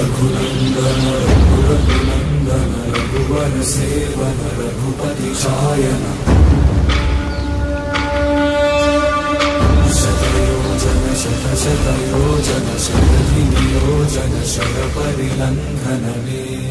रघुनन्दन रघुरघुनन्दन रघुनन्दन रघुवनसेवन रघुपति सायन शतयो जन शत लियो जन शत परि लङ्घन मे